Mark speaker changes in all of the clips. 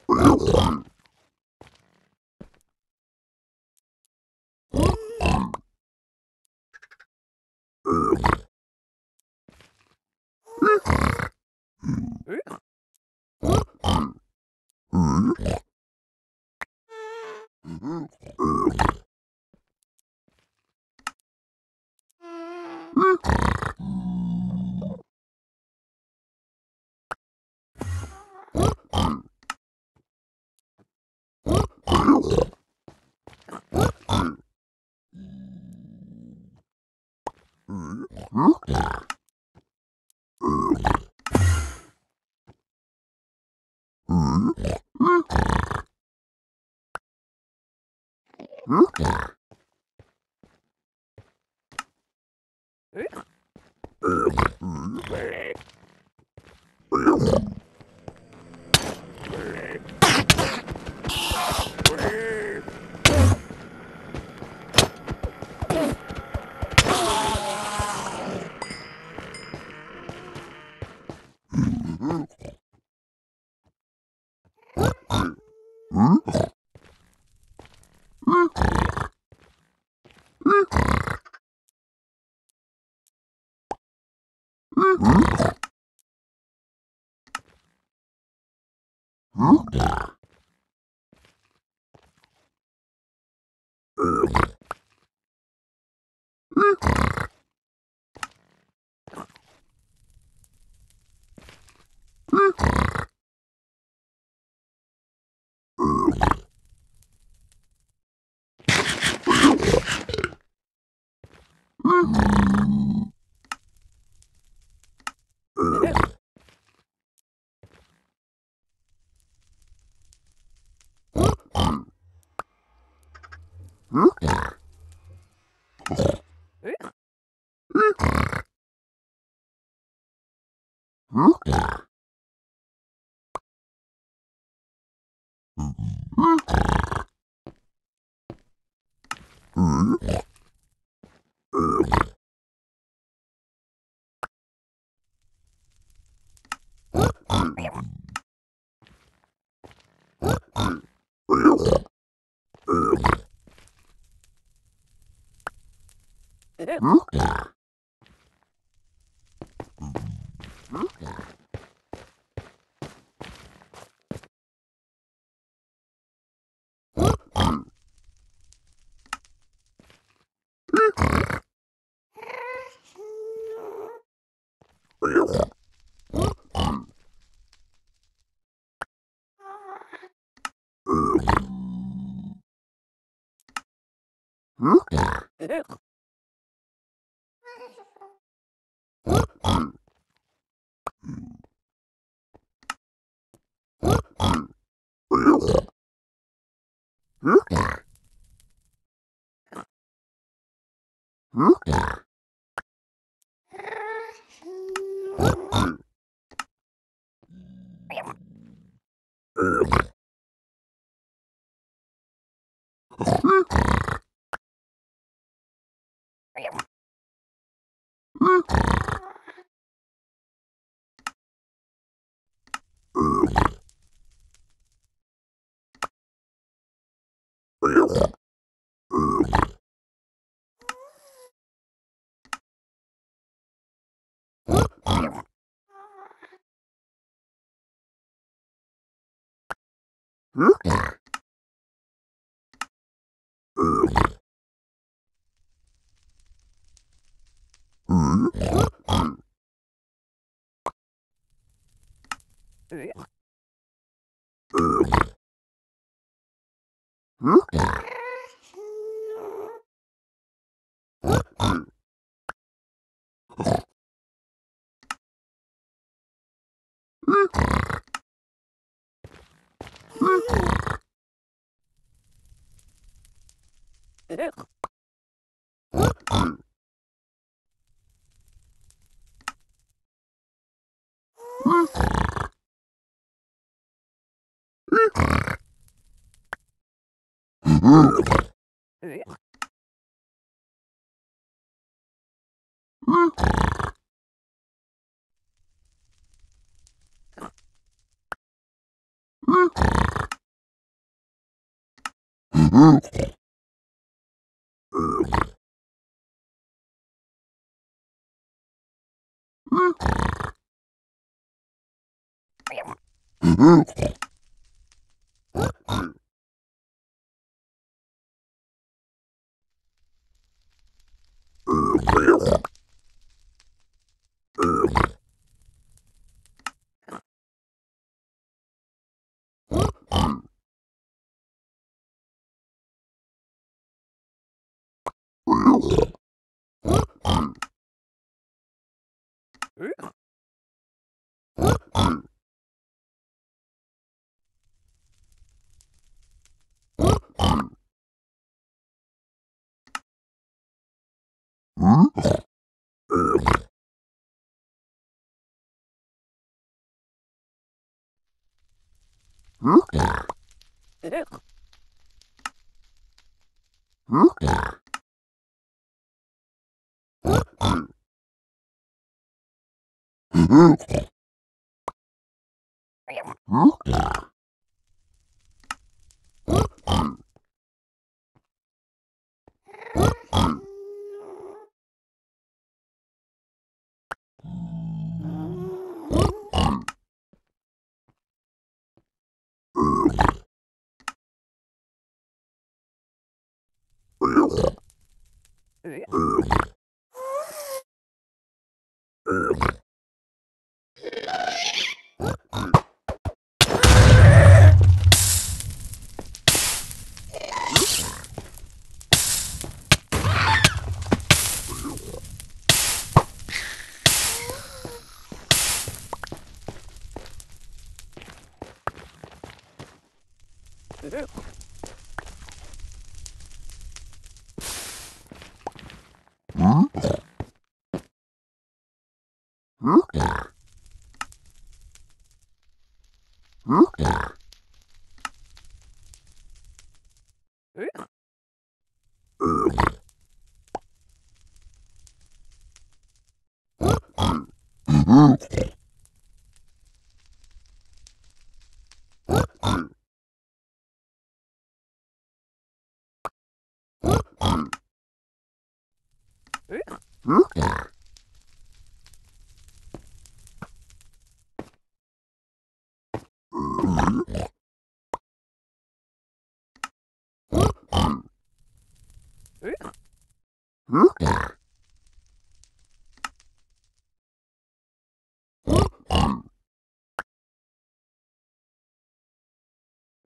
Speaker 1: Wow. euh, Hmm? Okay. Genau. Huh? Ugh. Ugh. ¿Mm? Mm-hmm. Mm-hmm. Mm-hmm. Yeah. Mm-hmm.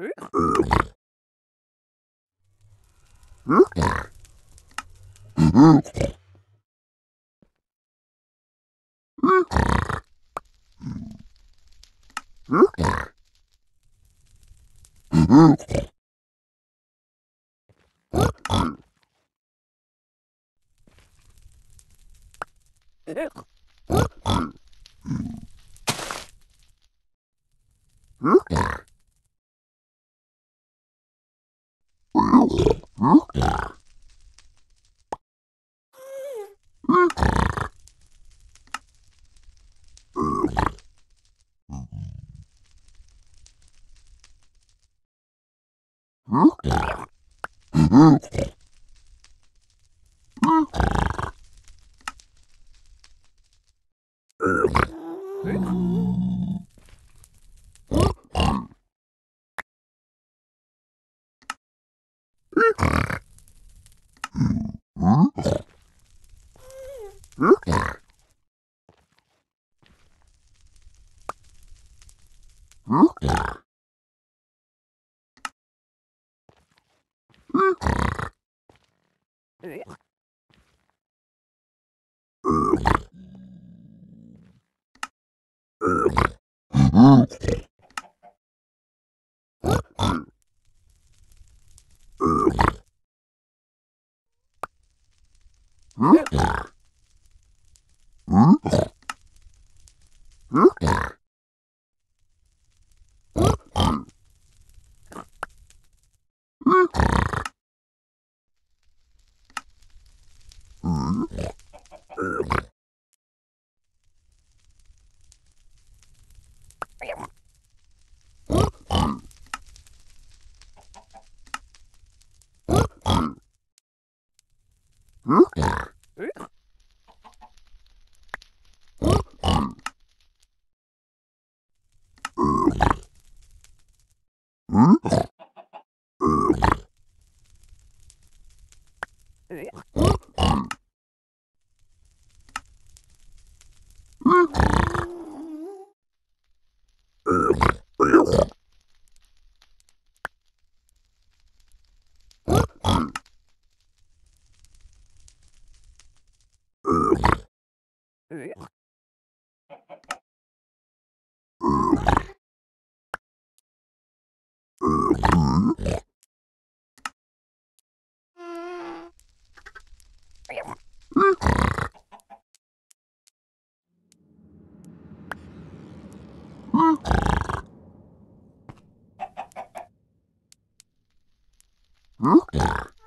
Speaker 1: Huh? Huh? Hmm? gracias!